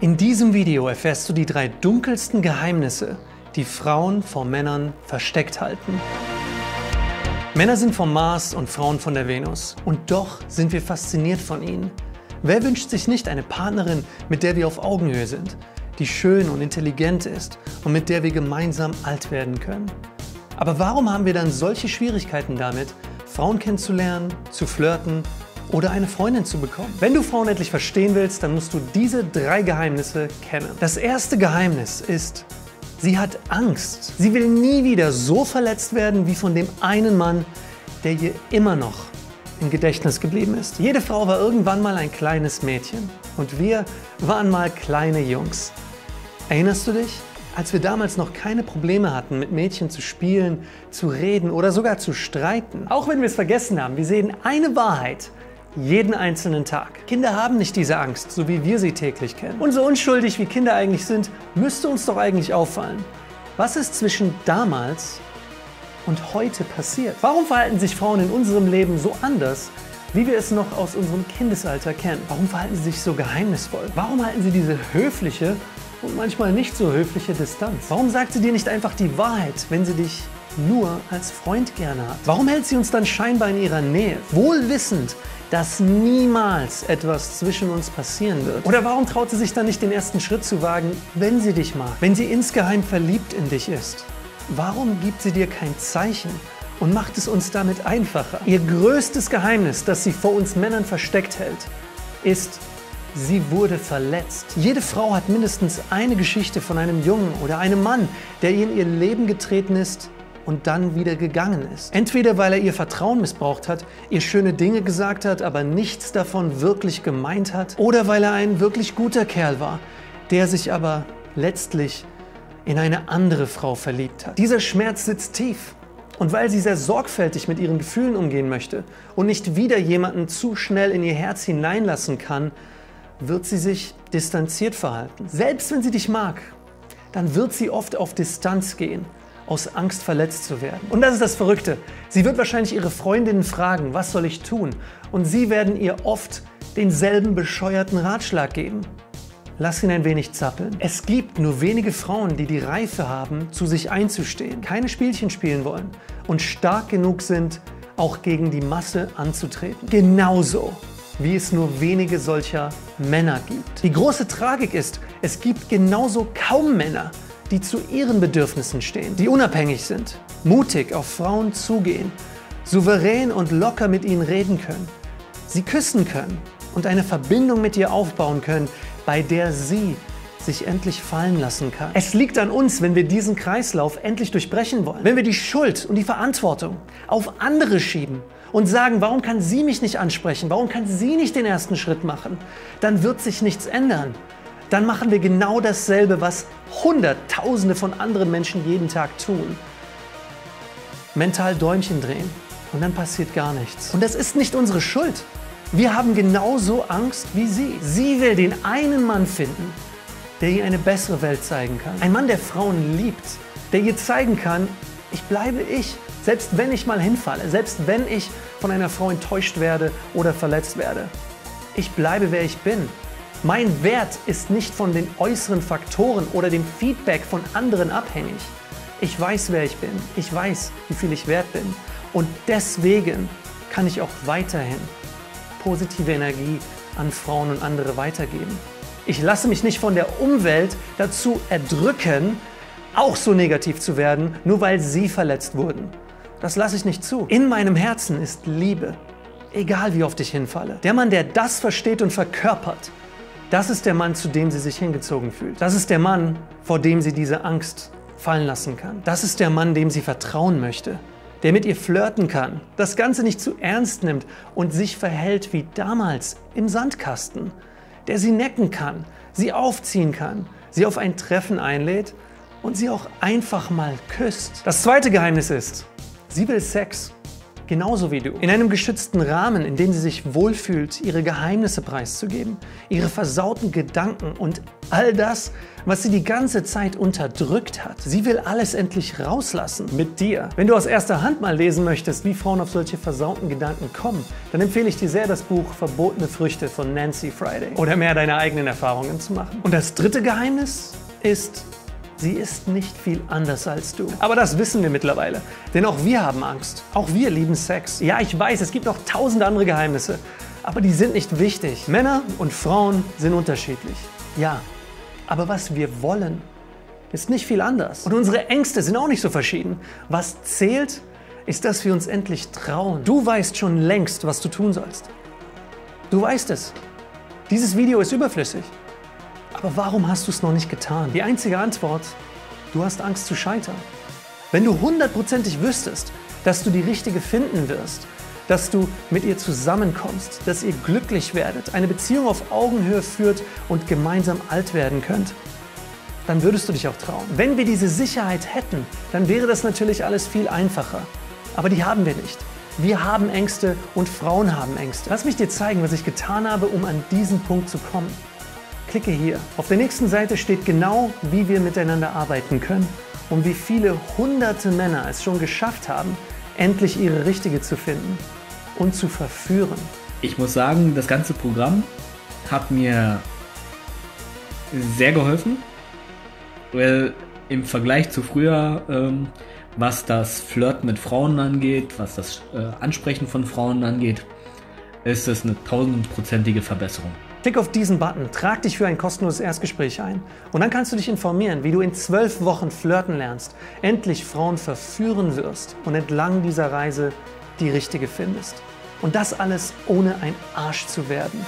In diesem Video erfährst du die drei dunkelsten Geheimnisse, die Frauen vor Männern versteckt halten. Männer sind vom Mars und Frauen von der Venus. Und doch sind wir fasziniert von ihnen. Wer wünscht sich nicht eine Partnerin, mit der wir auf Augenhöhe sind, die schön und intelligent ist und mit der wir gemeinsam alt werden können? Aber warum haben wir dann solche Schwierigkeiten damit, Frauen kennenzulernen, zu flirten oder eine Freundin zu bekommen? Wenn du Frauen endlich verstehen willst, dann musst du diese drei Geheimnisse kennen. Das erste Geheimnis ist, sie hat Angst. Sie will nie wieder so verletzt werden wie von dem einen Mann, der ihr immer noch im Gedächtnis geblieben ist. Jede Frau war irgendwann mal ein kleines Mädchen und wir waren mal kleine Jungs. Erinnerst du dich? Als wir damals noch keine Probleme hatten, mit Mädchen zu spielen, zu reden oder sogar zu streiten. Auch wenn wir es vergessen haben, wir sehen eine Wahrheit jeden einzelnen Tag. Kinder haben nicht diese Angst, so wie wir sie täglich kennen. Und so unschuldig wie Kinder eigentlich sind, müsste uns doch eigentlich auffallen. Was ist zwischen damals und heute passiert? Warum verhalten sich Frauen in unserem Leben so anders, wie wir es noch aus unserem Kindesalter kennen? Warum verhalten sie sich so geheimnisvoll? Warum halten sie diese höfliche und manchmal nicht so höfliche Distanz? Warum sagt sie dir nicht einfach die Wahrheit, wenn sie dich nur als Freund gerne hat? Warum hält sie uns dann scheinbar in ihrer Nähe, wohl wissend, dass niemals etwas zwischen uns passieren wird? Oder warum traut sie sich dann nicht den ersten Schritt zu wagen, wenn sie dich mag, wenn sie insgeheim verliebt in dich ist? Warum gibt sie dir kein Zeichen und macht es uns damit einfacher? Ihr größtes Geheimnis, das sie vor uns Männern versteckt hält, ist, sie wurde verletzt. Jede Frau hat mindestens eine Geschichte von einem Jungen oder einem Mann, der ihr in ihr Leben getreten ist und dann wieder gegangen ist. Entweder weil er ihr Vertrauen missbraucht hat, ihr schöne Dinge gesagt hat, aber nichts davon wirklich gemeint hat, oder weil er ein wirklich guter Kerl war, der sich aber letztlich in eine andere Frau verliebt hat. Dieser Schmerz sitzt tief. Und weil sie sehr sorgfältig mit ihren Gefühlen umgehen möchte und nicht wieder jemanden zu schnell in ihr Herz hineinlassen kann, wird sie sich distanziert verhalten. Selbst wenn sie dich mag, dann wird sie oft auf Distanz gehen aus Angst verletzt zu werden. Und das ist das Verrückte. Sie wird wahrscheinlich ihre Freundinnen fragen, was soll ich tun? Und sie werden ihr oft denselben bescheuerten Ratschlag geben. Lass ihn ein wenig zappeln. Es gibt nur wenige Frauen, die die Reife haben, zu sich einzustehen, keine Spielchen spielen wollen und stark genug sind, auch gegen die Masse anzutreten. Genauso wie es nur wenige solcher Männer gibt. Die große Tragik ist, es gibt genauso kaum Männer, die zu ihren Bedürfnissen stehen, die unabhängig sind, mutig auf Frauen zugehen, souverän und locker mit ihnen reden können, sie küssen können und eine Verbindung mit ihr aufbauen können, bei der sie sich endlich fallen lassen kann. Es liegt an uns, wenn wir diesen Kreislauf endlich durchbrechen wollen. Wenn wir die Schuld und die Verantwortung auf andere schieben und sagen, warum kann sie mich nicht ansprechen? Warum kann sie nicht den ersten Schritt machen? Dann wird sich nichts ändern dann machen wir genau dasselbe, was Hunderttausende von anderen Menschen jeden Tag tun. Mental Däumchen drehen und dann passiert gar nichts. Und das ist nicht unsere Schuld. Wir haben genauso Angst wie sie. Sie will den einen Mann finden, der ihr eine bessere Welt zeigen kann. Ein Mann, der Frauen liebt, der ihr zeigen kann, ich bleibe ich, selbst wenn ich mal hinfalle, selbst wenn ich von einer Frau enttäuscht werde oder verletzt werde. Ich bleibe, wer ich bin. Mein Wert ist nicht von den äußeren Faktoren oder dem Feedback von anderen abhängig. Ich weiß, wer ich bin. Ich weiß, wie viel ich wert bin. Und deswegen kann ich auch weiterhin positive Energie an Frauen und andere weitergeben. Ich lasse mich nicht von der Umwelt dazu erdrücken, auch so negativ zu werden, nur weil sie verletzt wurden. Das lasse ich nicht zu. In meinem Herzen ist Liebe, egal wie oft ich hinfalle. Der Mann, der das versteht und verkörpert, das ist der Mann, zu dem sie sich hingezogen fühlt. Das ist der Mann, vor dem sie diese Angst fallen lassen kann. Das ist der Mann, dem sie vertrauen möchte, der mit ihr flirten kann, das Ganze nicht zu ernst nimmt und sich verhält wie damals im Sandkasten, der sie necken kann, sie aufziehen kann, sie auf ein Treffen einlädt und sie auch einfach mal küsst. Das zweite Geheimnis ist, sie will Sex genauso wie du. In einem geschützten Rahmen, in dem sie sich wohlfühlt, ihre Geheimnisse preiszugeben, ihre versauten Gedanken und all das, was sie die ganze Zeit unterdrückt hat. Sie will alles endlich rauslassen mit dir. Wenn du aus erster Hand mal lesen möchtest, wie Frauen auf solche versauten Gedanken kommen, dann empfehle ich dir sehr das Buch Verbotene Früchte von Nancy Friday oder mehr deine eigenen Erfahrungen zu machen. Und das dritte Geheimnis ist, Sie ist nicht viel anders als du. Aber das wissen wir mittlerweile. Denn auch wir haben Angst. Auch wir lieben Sex. Ja, ich weiß, es gibt noch tausend andere Geheimnisse. Aber die sind nicht wichtig. Männer und Frauen sind unterschiedlich. Ja. Aber was wir wollen, ist nicht viel anders. Und unsere Ängste sind auch nicht so verschieden. Was zählt, ist, dass wir uns endlich trauen. Du weißt schon längst, was du tun sollst. Du weißt es. Dieses Video ist überflüssig. Aber warum hast du es noch nicht getan? Die einzige Antwort, du hast Angst zu scheitern. Wenn du hundertprozentig wüsstest, dass du die richtige finden wirst, dass du mit ihr zusammenkommst, dass ihr glücklich werdet, eine Beziehung auf Augenhöhe führt und gemeinsam alt werden könnt, dann würdest du dich auch trauen. Wenn wir diese Sicherheit hätten, dann wäre das natürlich alles viel einfacher. Aber die haben wir nicht. Wir haben Ängste und Frauen haben Ängste. Lass mich dir zeigen, was ich getan habe, um an diesen Punkt zu kommen. Klicke hier. Auf der nächsten Seite steht genau, wie wir miteinander arbeiten können und wie viele hunderte Männer es schon geschafft haben, endlich ihre richtige zu finden und zu verführen. Ich muss sagen, das ganze Programm hat mir sehr geholfen, weil im Vergleich zu früher, ähm, was das Flirten mit Frauen angeht, was das äh, Ansprechen von Frauen angeht, ist es eine tausendprozentige Verbesserung. Klick auf diesen Button, trag dich für ein kostenloses Erstgespräch ein und dann kannst du dich informieren, wie du in zwölf Wochen flirten lernst, endlich Frauen verführen wirst und entlang dieser Reise die richtige findest. Und das alles ohne ein Arsch zu werden.